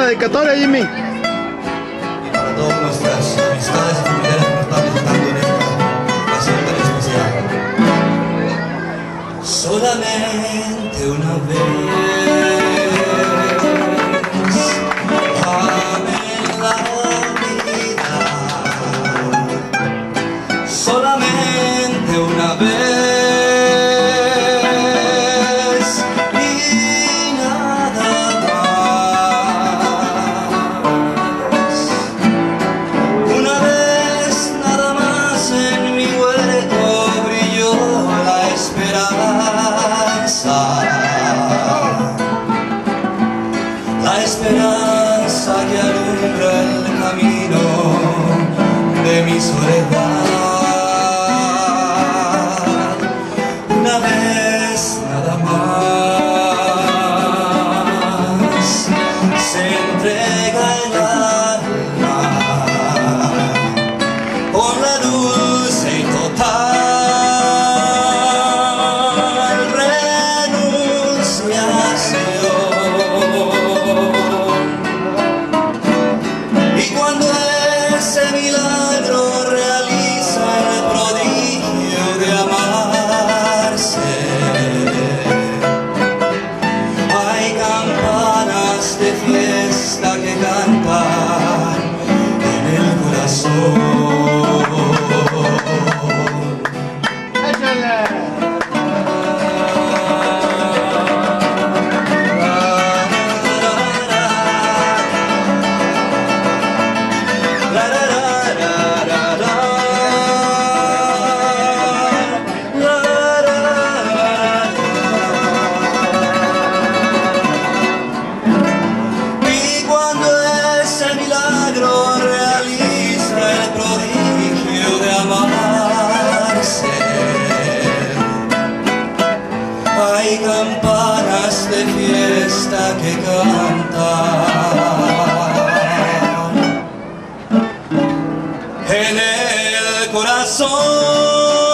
la dedicatoria, Jimmy. Para todas nuestras amistades y familiares que nos están visitando en esta ocasión tan especial. Solamente una vez amé la vida. Solamente una vez love. Hay campanas de fiesta que cantan en el corazón.